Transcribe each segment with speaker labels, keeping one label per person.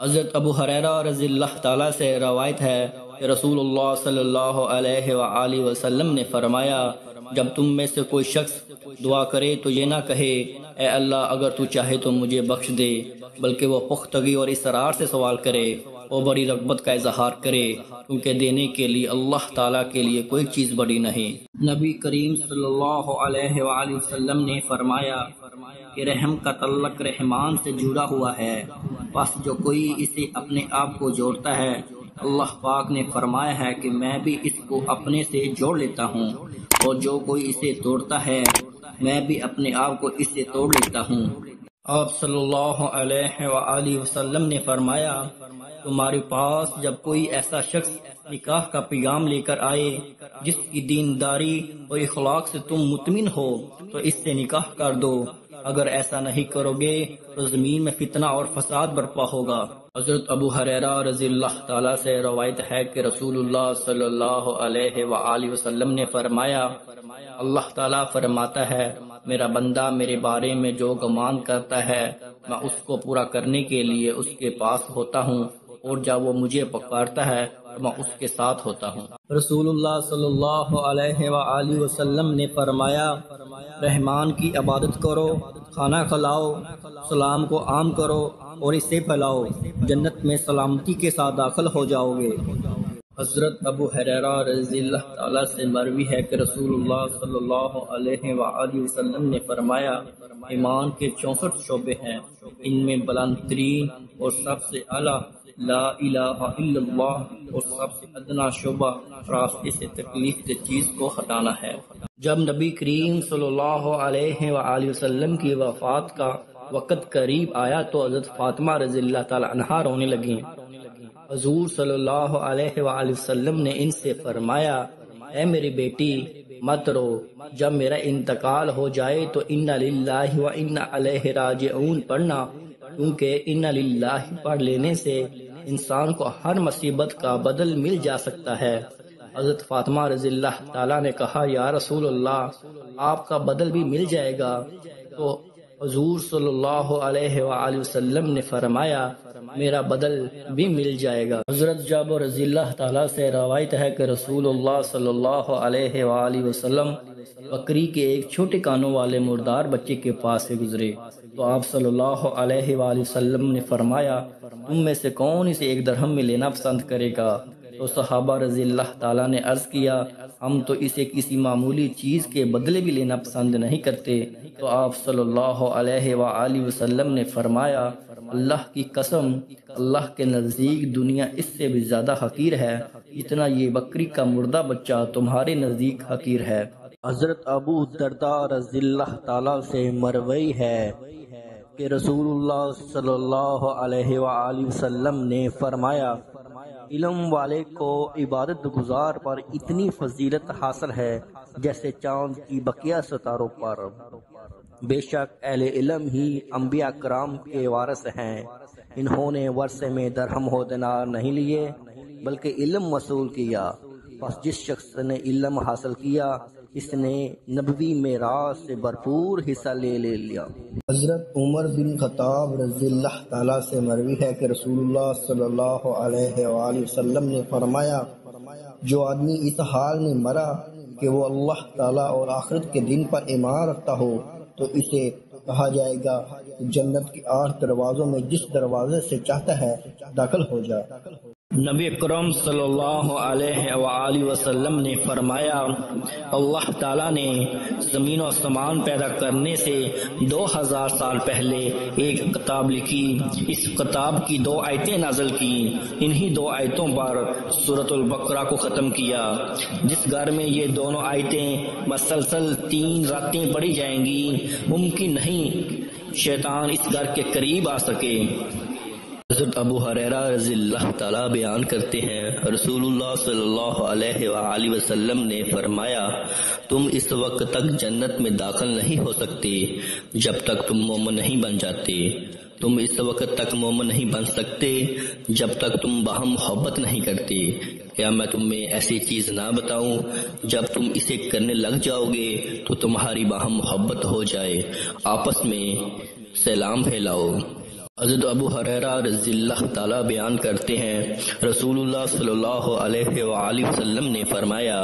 Speaker 1: हज़रत अबू हरेरा रज़ी ताला से रवायत है कि रसूलुल्लाह सल्लल्लाहु ने फरमाया, जब तुम में से कोई शख्स दुआ करे तो ये ना कहे, ए अल्लाह, अगर तू चाहे तो मुझे बख्श दे। बल्कि वो पुख्तगी और इसरार से सवाल करे और बड़ी रगबत का इजहार करे, क्योंकि देने के लिए अल्लाह ताला के लिए कोई चीज़ बड़ी नहीं। नबी करीम सल्लल्लाहु अलैहि वसल्लम ने फरमाया कि रहम का तल्लक रहमान से जुड़ा हुआ है। बस जो कोई इसे अपने आप को जोड़ता है, अल्लाह पाक ने फरमाया है कि मैं भी इसको अपने से जोड़ लेता हूँ। और जो कोई इसे तोड़ता है, मैं भी अपने आप को इससे तोड़ लेता हूँ। आप सल्लल्लाहु अलैहि वसल्लम ने फरमाया, तुम्हारे पास जब कोई ऐसा शख्स निकाह का पैगाम लेकर आए, जिसकी दीनदारी और इखलाक से तुम मुतमिन हो तो इससे निकाह कर दो। अगर ऐसा नहीं करोगे तो ज़मीन में फितना और फसाद बर्पा होगा। हज़रत अबू हरेरा रज़ी ताला से रवायत है कि सल्लल्लाहु अलैहि वसल्लम ने फरमाया, अल्लाह ताला फरमाता है, मेरा बंदा मेरे बारे में जो गमान करता है, मैं उसको पूरा करने के लिए उसके पास होता हूँ, और जब वो मुझे पकड़ता है तो मैं उसके साथ होता हूँ। अलैहि वसल्लम ने फरमाया रहमान की इबादत करो, खाना खिलाओ, सलाम को आम करो और इसे फैलाओ। जन्नत में सलामती के साथ दाखिल हो जाओगे। हज़रत अबू हरेरा रज़ी ताला से मरवी है कि रसूलुल्लाह सल्लल्लाहु अलैहि वसल्लम ने फरमाया, ईमान के चौंसठ शोबे हैं। इनमें बुलंद तरीन और सबसे अला चीज़ को हटाना है। जब नबी करीम वसल्लम की वफात का वक़्त करीब आया तो हज़रत फातिमा रज़ी अल्लाह रोने लगी। हजूर वसल्लम ने इनसे फरमाया ए मेरी बेटी, मत रो। जब मेरा इंतकाल हो जाए तो इन्ना लिल्लाहि व पढ़ना। क्योंकि इन्ना पढ़ लेने से इंसान को हर मुसीबत का बदल मिल जा सकता है। हज़रत फातिमा रज़ी ताला ने कहा, या रसूल अल्लाह आपका बदल भी मिल जाएगा। तो हजूर सल्लल्लाहु अलैहि वसल्लम ने फरमाया, मेरा बदल भी मिल जाएगा। हज़रत जब रज़ी ताला से रवायत है कि रसूलुल्लाह सल्लल्लाहु अलैहि वसल्लम बकरी के एक छोटे कानों वाले मुर्दार बच्चे के पास से गुजरे। तो आप सल्लल्लाहु अलैहि वसल्लम ने फरमाया, तुम में से कौन इसे एक दरहम में लेना पसंद करेगा? तो सहाबा रज़ी ताला ने अर्ज़ किया, हम तो इसे किसी मामूली चीज़ के बदले भी लेना पसंद नहीं करते। तो आप सल्लल्लाहु अलैहि वसल्लम ने फरमाया, अल्लाह की कसम, अल्लाह के नज़दीक दुनिया इससे भी ज़्यादा हकीर है इतना ये बकरी का मुर्दा बच्चा तुम्हारे नज़दीक हकीर है। हज़रत अबू दरदा रज़ी ताला से मरवई है। कि रसूलुल्लाह सल्लल्लाहु अलैहि ने फरमाया, इल्म वाले को इबादत गुजार पर इतनी फजीलत हासिल है जैसे चाँद की बकिया सितारों पर। बेशक अहले इल्म ही अम्बिया कराम के वारस हैं। इन्होंने वर्षे में दरहम हो नहीं लिए, बल्कि इल्म वसूल किया। बस जिस शख्स ने इल्म हासिल किया इसने नबवी में राज से भरपूर हिस्सा ले ले लिया। हज़रत उमर बिन खताब रज़ी ताला से मरवी है कि रसूलुल्लाह सल्लल्लाहु ने फरमाया, जो आदमी इस हाल में मरा कि वो अल्लाह ताला और आखिरत के दिन पर ईमान रखता हो तो इसे कहा जाएगा जन्नत के आठ दरवाजों में जिस दरवाजे से चाहता है दाखिल हो जाए नबी अलैहि वसल्लम ने फरमाया, अल्लाह ताला ने ज़मीन और समान पैदा करने से 2000 साल पहले एक किताब लिखी। इस किताब की दो आयतें नाजल की। इन्हीं दो आयतों पर सूरतुल को ख़त्म किया, जिस घर में ये दोनों आयतें मसलसल तीन रातें पढ़ी जाएँगी, मुमकिन नहीं शैतान इस घर के करीब आ सके। हज़रत अबू हरेरा रज़ी ताला बयान करते हैं, रसूलुल्लाह सल्लल्लाहु ने फरमाया, तुम इस वक्त तक जन्नत में दाखिल नहीं हो सकते, जब तक तुम मोमन नहीं बन जाते। तुम इस वक्त तक मोमन नहीं बन सकते, जब तक तुम बाहम मोहब्बत नहीं करते। क्या मैं तुम्हें ऐसी चीज़ ना बताऊँ, जब तुम इसे करने लग जाओगे तो तुम्हारी बाहम मोहब्बत हो जाए। आपस में सलाम फैलाओ। हज़रत अबू हरेरा रज़ील्ला ताला बयान करते हैं, रसूलुल्लाह सल्लल्लाहु अलैहि वसल्लम ने फरमाया,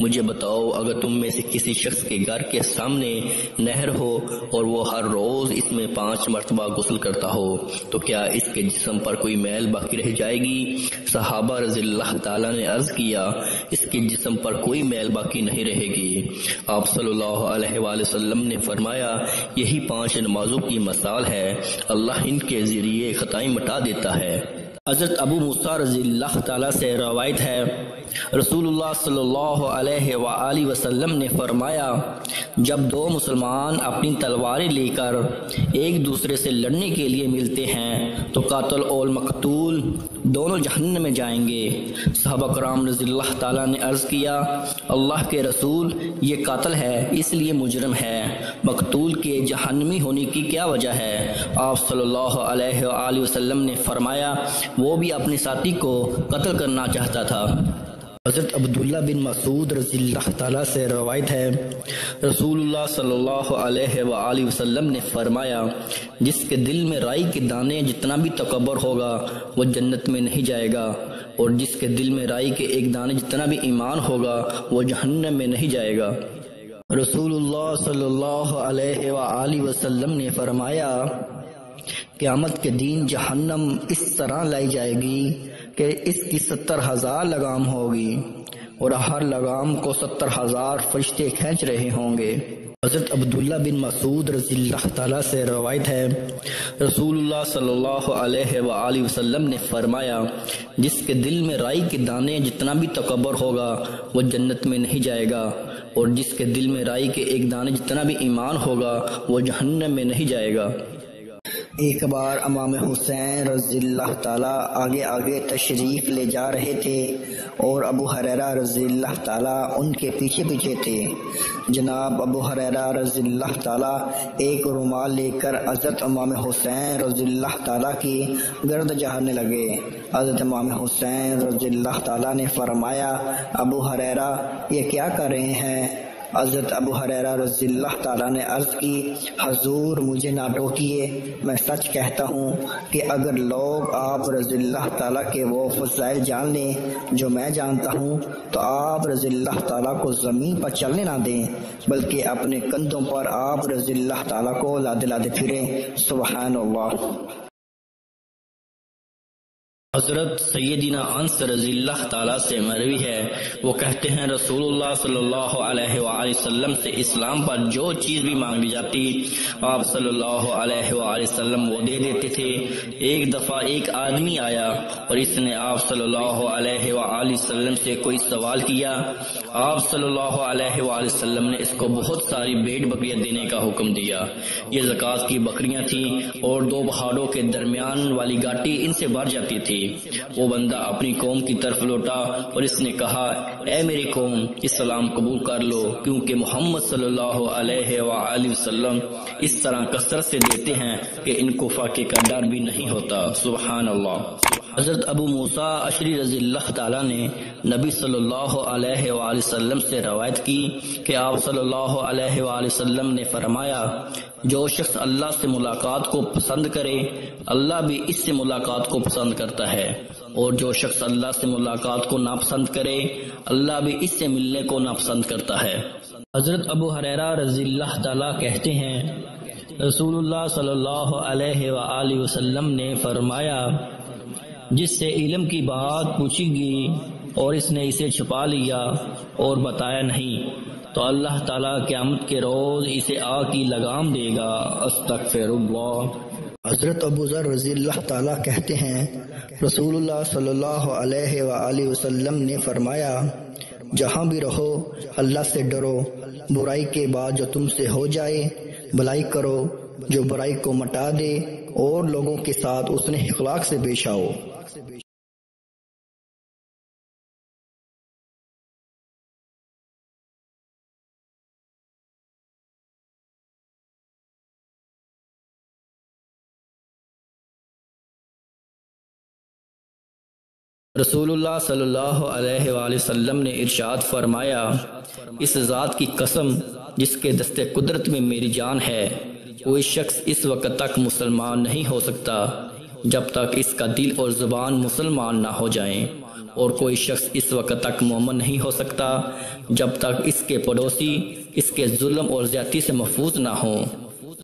Speaker 1: मुझे बताओ, अगर तुम में से किसी शख्स के घर के सामने नहर हो और वो हर रोज़ इसमें पाँच मरतबा गसल करता हो तो क्या इसके जिसम पर कोई मैल बाकी रह जाएगी? सहाबा रज़ील्ला ने अर्ज़ किया, इसके जिसम पर कोई मैल बाकी नहीं रहेगी। आप वसल्लम ने फरमाया, यही पाँच नमाजों की मसाल है। अल्लाह इनके ज़रिए ख़ताई मटा देता है। हज़रत अबू मूसा रज़ी से रवायत है। रसूलुल्लाह सल्लल्लाहु अलैहि वसल्लम ने फरमाया, जब दो मुसलमान अपनी तलवारें लेकर एक दूसरे से लड़ने के लिए मिलते हैं तो कातल और मकतूल दोनों जहन्न में जाएँगे। साहब कराम रज़ील्ला ताला ने अर्ज़ किया, अल्लाह के रसूल, ये कातल है, इसलिए मुजरम है। मकतूल के जहन्नमी होने की क्या वजह है? आप अलैहि वसल्लम ने फरमाया वो भी अपने साथी को कत्ल करना चाहता था। हज़रत अब्दुल्ला बिन मसूद रज़ील्ला से रवायत है, रसूलुल्लाह सल्लल्लाहु अलैहि वसल्लम ने फरमाया, जिसके दिल में राई के दाने जितना भी तकबर होगा, वो जन्नत में नहीं जाएगा। और जिसके दिल में राई के एक दाने जितना भी ईमान होगा, वो जहन्नम में नहीं जाएगा। रसूलुल्लाह सल्लल्लाहु अलैहि वसल्लम ने फरमाया क़यामत के दिन जहन्नम इस तरह लाई जाएगी कि इसकी सत्तर हज़ार लगाम होगी और हर लगाम को सत्तर हज़ार फरिश्ते खींच रहे होंगे। हज़रत अब्दुल्ला बिन मसूद रज़ील्ला से रवायत है, रसूलुल्लाह सल्लल्लाहु अलैहि वसल्लम ने फरमाया, जिसके दिल में राई के दाने जितना भी तकबर होगा, वो जन्नत में नहीं जाएगा। और जिसके दिल में राई के एक दाने जितना भी ईमान होगा, वो जहन्नम में नहीं जाएगा। एक बार अमाम हुसैन रज़ील्ला ताला आगे आगे तशरीफ़ ले जा रहे थे और अबू हरेरा रज़ील्ला ताला उनके पीछे पीछे थे। जनाब अबू हरेरा रज़ील्ला ताला एक रुमाल लेकर हज़रत अमाम हुसैन रज़ील्ला ताला की गर्द जहारने लगे। हज़रत अमाम हुसैन रज़ील्ला ताला ने फरमाया, अबू हरेरा, ये क्या कर रहे हैं? हज़रत अबू हरेरा रज़ील्ला ताला ने अर्ज़ की, हजूर, मुझे ना टोकिए मैं सच कहता हूँ कि अगर लोग आप रज़ील्ला ताला के वो फजाइल जान लें, जो मैं जानता हूँ तो आप रज़ील्ला ताला को ज़मीन पर चलने ना दें, बल्कि अपने कंधों पर आप रज़ील्ला ताला को लादे लादे फिरें। अल्लाह हज़रत सैदिना अंस रज़ील्ला ताला से मरवी है। वो कहते हैं, रसूलुल्लाह सल्लल्लाहु अलैहि से इस्लाम पर जो चीज़ भी मांगी जाती, आप सल्लल्लाहु अलैहि वो दे देते थे। एक दफ़ा एक आदमी आया और इसने आप सल्लल्लाहु अलैहि से कोई सवाल किया। आप सल्लल्लाहु अलैहि ने इसको बहुत सारी भेड़ बकरियाँ देने का हुक्म दिया। ये जक़ात की बकरियाँ थी और दो पहाड़ों के दरमियान वाली गाटी इनसे भर जाती थी। वो बंदा अपनी कौम की तरफ़ लौटा और इसने कहा, ए मेरी कौम इस्लाम कबूल कर लो, क्योंकि मोहम्मद वसल्लम इस तरह कसरत से देते हैं कि इनको फाके का डर भी नहीं होता। सुबहान अल्लाह हज़रत अबू मूसा अशरी रज़ी ताला ने नबी सल्लल्लाहु अलैहि वसल्लम से रवायत की कि आप सल्लल्लाहु अलैहि वसल्लम ने फरमाया, जो शख्स अल्लाह से मुलाकात को पसंद करे, अल्लाह भी इससे मुलाकात को पसंद करता है। और जो शख्स अल्लाह से मुलाकात को नापसंद करे, अल्लाह भी इससे मिलने को नापसंद करता है। हज़रत अबू हरेरा रज़ी तला कहते हैं, रसूलुल्लाह सल्लल्लाहु अलैहि ने फरमाया जिससे इलम की बात पूछी गई और इसने इसे छुपा लिया और बताया नहीं तो अल्लाह ताला क़यामत के रोज़ इसे आग की लगाम देगा। अस्तगफिरुल्लाह। हज़रत अबू ज़र रज़ी ताला कहते हैं, रसूलुल्लाह सल्लल्लाहु अलैहि वसल्लम ने फरमाया, जहाँ भी रहो, अल्लाह से डरो, बुराई के बाद जो तुमसे हो जाए, भलाई करो, जो बुराई को मटा दे और लोगों के साथ उसने इखलाक से पेश आओ। रसूलुल्लाह सल्लल्लाहु अलैहि वसल्लम ने इरशाद फरमाया, इस ज़ात की कसम जिसके दस्ते कुदरत में मेरी जान है, कोई शख्स इस वक्त तक मुसलमान नहीं हो सकता। जब तक इसका दिल और ज़ुबान मुसलमान ना हो जाएँ, और कोई शख्स इस वक्त तक मोमन नहीं हो सकता, जब तक इसके पड़ोसी, इसके जुल्म और ज़्यादती से महफूज ना हों।